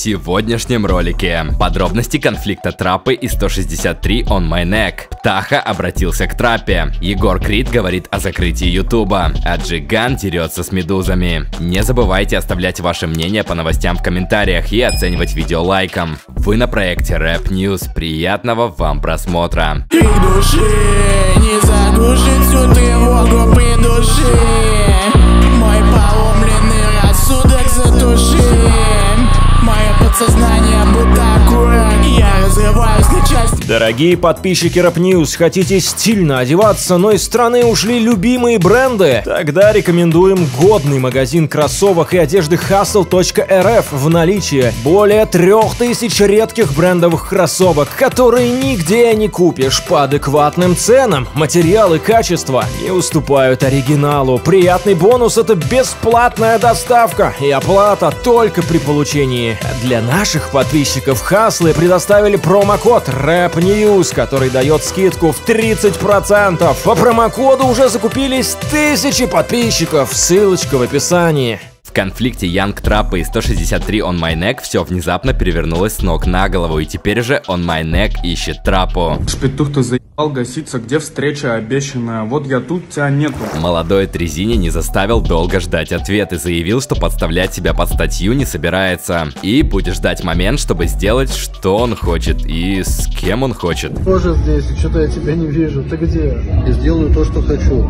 сегодняшнем ролике подробности конфликта Трапы и 163 on my neck. Птаха обратился к Трапе. Егор Крид говорит о закрытии Ютуба. А Джиган дерется с медузами. Не забывайте оставлять ваше мнение по новостям в комментариях и оценивать видео лайком. Вы на проекте Рэп News. Приятного вам просмотра. Души Мой поломленный рассудок затуши Дорогие подписчики Рэп News, хотите стильно одеваться, но из страны ушли любимые бренды? Тогда рекомендуем годный магазин кроссовок и одежды hustle.rf в наличии. Более трех тысяч редких брендовых кроссовок, которые нигде не купишь по адекватным ценам. Материалы качества не уступают оригиналу. Приятный бонус – это бесплатная доставка и оплата только при получении. Для наших подписчиков Хаслы предоставили промокод Рэп News, который дает скидку в 30%. По промокоду уже закупились тысячи подписчиков. Ссылочка в описании. В конфликте Янг Трапа и 163 On My Neck все внезапно перевернулось с ног на голову, и теперь же On My Neck ищет Трапу. Петух ты заебал гаситься, где встреча обещанная? Вот я тут, тебя нету. Молодой Трезини не заставил долго ждать ответ и заявил, что подставлять себя под статью не собирается. И будет ждать момент, чтобы сделать, что он хочет и с кем он хочет. Тоже здесь, что-то я тебя не вижу. Ты где? Я сделаю то, что хочу.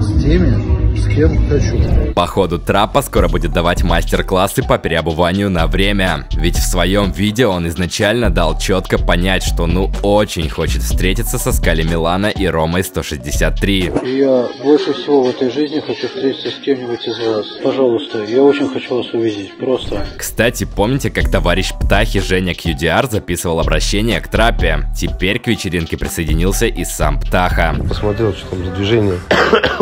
С теми, с кем хочу. По ходу Трапа скоро будет давать мастер-классы по переобуванию на время. Ведь в своем видео он изначально дал четко понять, что ну очень хочет встретиться со Скали Милана и Ромой 163. И я больше всего в этой жизни хочу встретиться с кем-нибудь из вас. Пожалуйста, я очень хочу вас увидеть. Просто. Кстати, помните, как товарищ Птахи Женя QDR записывал обращение к Трапе? Теперь к вечеринке присоединился и сам Птаха. Посмотрел, что там за движение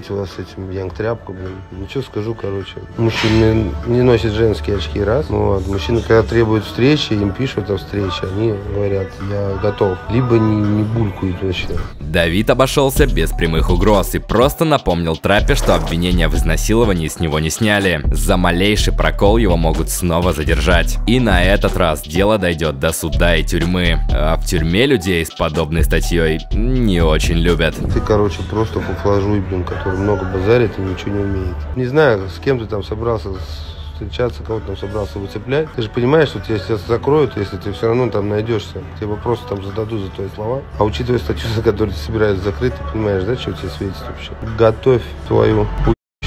к Удиару 163-го с этим Янг Тряпку, блин. Ну что скажу, короче. Мужчины не носят женские очки, раз. Вот. Мужчины, когда требуют встречи, им пишут о встрече, они говорят, я готов. Либо не, не булькают вообще. Давид обошелся без прямых угроз и просто напомнил Трапе, что обвинения в изнасиловании с него не сняли. За малейший прокол его могут снова задержать. И на этот раз дело дойдет до суда и тюрьмы. А в тюрьме людей с подобной статьей не очень любят. Ты, короче, просто пофлажуй, блин, который много базарит и ничего не умеет. Не знаю, с кем ты там собрался встречаться, кого-то там собрался выцеплять. Ты же понимаешь, что тебя сейчас закроют, если ты все равно там найдешься. Тебе просто там зададут за твои слова. А учитывая статью, за которую ты собираешься закрыть, ты понимаешь, да, что у тебя светит вообще. Готовь твою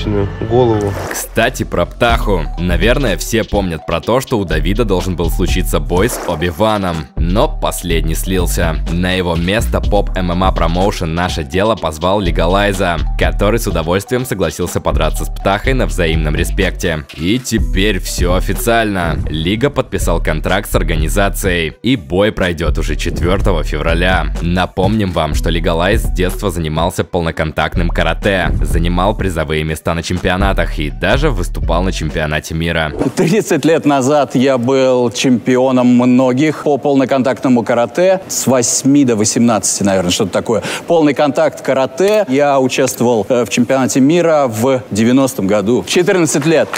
хуйную голову. Кстати, про Птаху. Наверное, все помнят про то, что у Давида должен был случиться бой с Оби-Ваном. Но последний слился. На его место поп-ММА промоушен «Наше дело» позвал Легалайза, который с удовольствием согласился подраться с Птахой на взаимном респекте. И теперь все официально. Лига подписал контракт с организацией. И бой пройдет уже 4 февраля. Напомним вам, что Легалайз с детства занимался полноконтактным карате. Занимал призовые места на чемпионатах и даже выступал на чемпионате мира. 30 лет назад я был чемпионом многих по полноконтактному карате. С 8 до 18, наверное, что-то такое. Полный контакт карате. Я участвовал э, в чемпионате мира в 90-м году. 14 лет.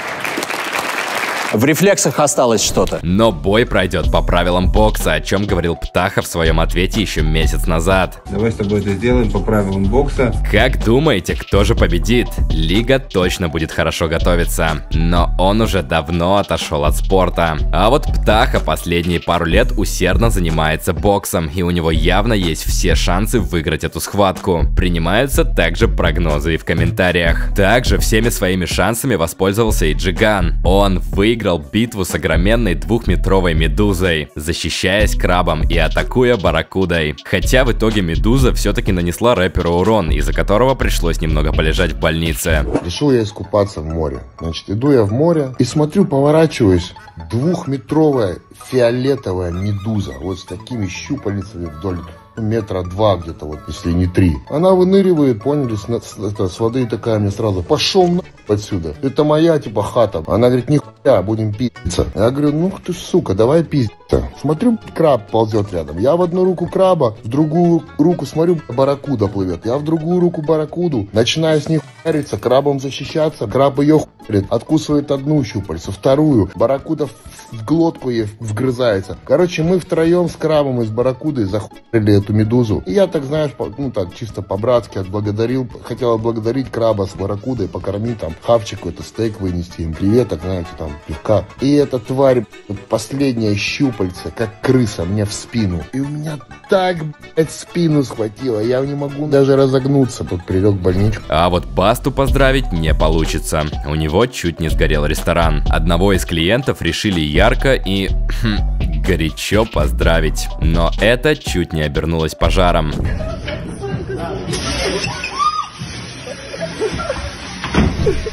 В рефлексах осталось что-то. Но бой пройдет по правилам бокса, о чем говорил Птаха в своем ответе еще месяц назад. Давай с тобой это сделаем по правилам бокса. Как думаете, кто же победит? Лига точно будет хорошо готовиться, но он уже давно отошел от спорта. А вот Птаха последние пару лет усердно занимается боксом, и у него явно есть все шансы выиграть эту схватку. Принимаются также прогнозы и в комментариях. Также всеми своими шансами воспользовался и Джиган. Он выиграл битву с огроменной двухметровой медузой, защищаясь крабом и атакуя барракудой. Хотя в итоге медуза все-таки нанесла рэперу урон, из-за которого пришлось немного полежать в больнице. Решил я искупаться в море. Значит, иду я в море и смотрю, поворачиваюсь. Двухметровая фиолетовая медуза. Вот с такими щупальницами вдоль метра два где-то, вот, если не три. Она выныривает, поняли, с, это, с воды такая мне сразу, пошел на отсюда. Это моя, типа, хата. Она говорит, нихуя, будем пиздиться. Я говорю, ну ты сука, давай пиздиться. Смотрю, краб ползет рядом. Я в одну руку краба, в другую руку смотрю, барракуда плывет. Я в другую руку барракуду. Начинаю с них хариться, крабом защищаться. Краб ее хуярит, откусывает одну щупальцу, вторую. Барракуда в глотку ей вгрызается. Короче, мы втроем с крабом и с барракудой захуярили эту медузу. И я так, знаешь, ну так, чисто по-братски отблагодарил. Хотел отблагодарить краба с барракудой, покормить там хавчик какой-то, стейк вынести им. Привет, так, знаете, там, пивка. И эта тварь, последняя щупальца, как крыса, мне в спину. И у меня так, блядь, спину схватило. Я не могу даже разогнуться. Тут прилег больничку. А вот Басту поздравить не получится. У него чуть не сгорел ресторан. Одного из клиентов решили ярко и хм, горячо поздравить. Но это чуть не обернулось пожаром.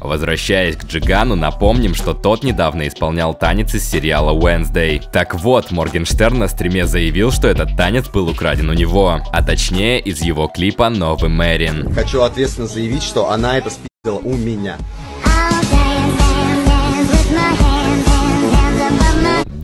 Возвращаясь к Джигану, напомним, что тот недавно исполнял танец из сериала Wednesday. Так вот, Моргенштерн на стриме заявил, что этот танец был украден у него, а точнее из его клипа «Новый Мэрин». Хочу ответственно заявить, что она это спи***ла у меня.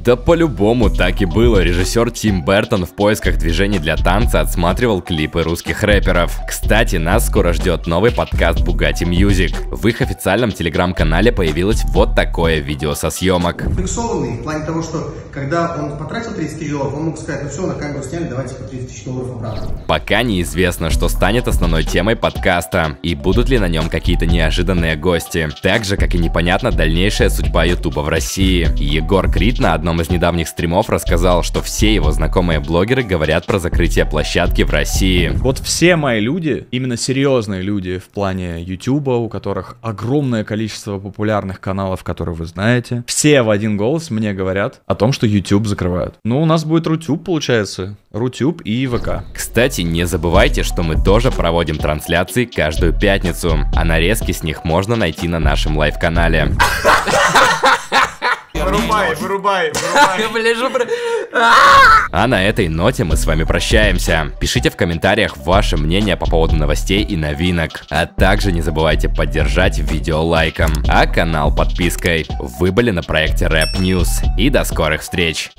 Да по-любому так и было. Режиссер Тим Бертон в поисках движений для танца отсматривал клипы русских рэперов. Кстати, нас скоро ждет новый подкаст Bugatti Music. В их официальном телеграм-канале появилось вот такое видео со съемок. Комплексованный в плане того, что когда он потратил 30 тысяч долларов, он мог сказать, ну все, на камеру сняли, давайте по 30 тысяч долларов обратно. Пока неизвестно, что станет основной темой подкаста и будут ли на нем какие-то неожиданные гости. Так же, как и непонятна дальнейшая судьба Ютуба в России. Егор Крид на одном из недавних стримов рассказал, что все его знакомые блогеры говорят про закрытие площадки в России. Вот все мои люди, именно серьезные люди в плане Ютуба, у которых огромное количество популярных каналов, которые вы знаете, все в один голос мне говорят о том, что YouTube закрывают. Ну, у нас будет Рутюб, получается. Рутюб и ВК. Кстати, не забывайте, что мы тоже проводим трансляции каждую пятницу, а нарезки с них можно найти на нашем live-канале. Вырубай, вырубай, вырубай. А на этой ноте мы с вами прощаемся. Пишите в комментариях ваше мнение по поводу новостей и новинок. А также не забывайте поддержать видео лайком, а канал подпиской. Вы были на проекте Rap News. И до скорых встреч!